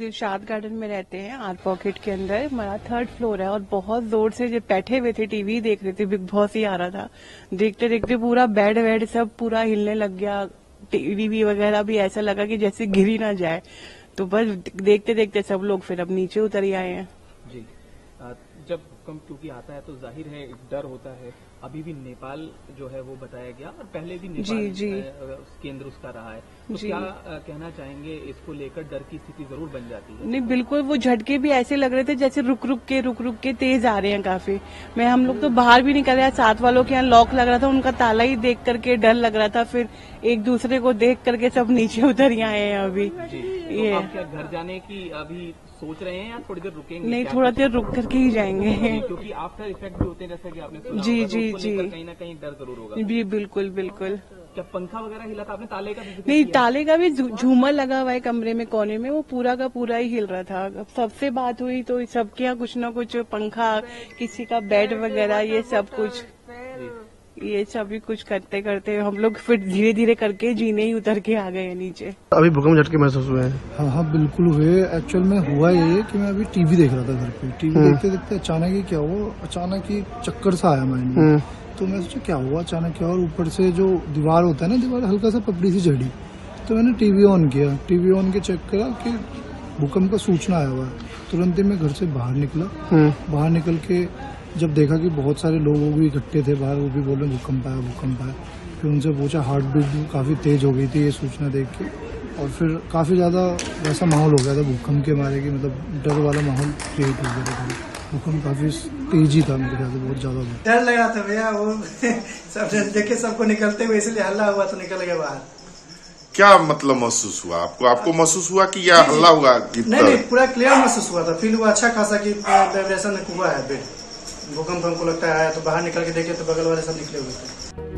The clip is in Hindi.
दिलशाद गार्डन में रहते हैं, आर पॉकेट के अंदर। हमारा थर्ड फ्लोर है और बहुत ज़ोर से जब बैठे हुए थे टीवी देख रहे थे, बिग बॉस ही आ रहा था। देखते देखते पूरा बेड वेड सब पूरा हिलने लग गया। टीवी वगैरह भी ऐसा लगा कि जैसे गिरी ना जाए। तो बस देखते देखते सब लोग फिर अब नीचे उतर ही आए हैं। जी। जब भूकंप क्योंकि आता है तो ज़ाहिर है एक डर होता है। अभी भी नेपाल जो है वो बताया गया और पहले भी नेपाल जी, जी। केंद्र उसका रहा है। तो जी। क्या कहना चाहेंगे इसको लेकर डर की स्थिति ज़रूर बन जाती है? नहीं बिल्कुल वो झटके भी ऐसे लग रहे थे जैसे रुक रुक के रुक रुक के तेज आ रहे हैं काफ़ी। मैं हम लोग तो बाहर भी निकल रहे साथ वालों के यहाँ लॉक लग रहा था उनका ताला ही देख करके डर लग रहा था फिर एक दूसरे को देख करके सब नीचे उतर ही आए हैं अभी। ये। तो घर जाने की अभी सोच रहे हैं या थोड़ी देर रुकेंगे? नहीं थोड़ा देर रुक करके ही जाएँगे। क्योंकि आफ्टर इफ़ेक्ट भी होते हैं जैसा कि आपने सुना जी, जी, जी। कहीं ना कहीं डर ज़रूर होगा। जी बिल्कुल बिल्कुल। क्या पंखा वगैरह हिला था? आपने ताले का भी नहीं ताले का भी झूमर लगा हुआ है कमरे में कोने में वो पूरा का पूरा ही हिल रहा था। अब सबसे बात हुई तो सबके यहाँ कुछ ना कुछ पंखा किसी का बेड वगैरह ये सब कुछ। ये सभी कुछ करते करते हम लोग फिर धीरे धीरे करके जीने ही उतर के आ गए हैं नीचे। अभी भूकंप झटके महसूस हुए हैं। हाँ हाँ बिल्कुल हुए। एक्चुअल में हुआ ये कि मैं अभी टीवी देख रहा था घर पे। टीवी देखते देखते अचानक ही क्या हुआ? अचानक ही चक्कर सा आया माइंड में। तो मैं सोचा क्या हुआ? अचानक क्या और ऊपर से जो दीवार होता है ना दीवार हल्का सा पपड़ी सी चढ़ी तो मैंने टीवी ऑन किया। टीवी ऑन के चेक करा कि भूकंप का सूचना आया हुआ है। तुरंत ही मैं घर से बाहर निकला। बाहर निकल के जब देखा कि बहुत सारे लोग वो भी इकट्ठे थे बाहर वो भी बोल रहे भूकंप आया भूकंप आया। फिर उनसे पूछा हार्ट बीट भी काफ़ी तेज हो गई थी ये सूचना देख के? और फिर काफ़ी ज़्यादा वैसा माहौल हो गया था भूकंप के मारे की मतलब डर वाला माहौल क्रिएट हो गया था। भूकंप काफ़ी तेज़ी था मेरे ख्याल से बहुत ज़्यादा डर लग रहा था भैया वो सब देखे सबको निकलते हुए इसलिए हल्ला हुआ तो निकल गया बाहर। क्या मतलब महसूस हुआ आपको? आपको महसूस हुआ कि यह हल्ला हुआ कि नहीं नहीं पूरा क्लियर महसूस हुआ था। फील हुआ अच्छा खासा कि वाइब्रेशन हुआ है बेड भूकंप हमको लगता है आया तो बाहर निकल के देखे तो बगल वाले सब निकले हुए थे।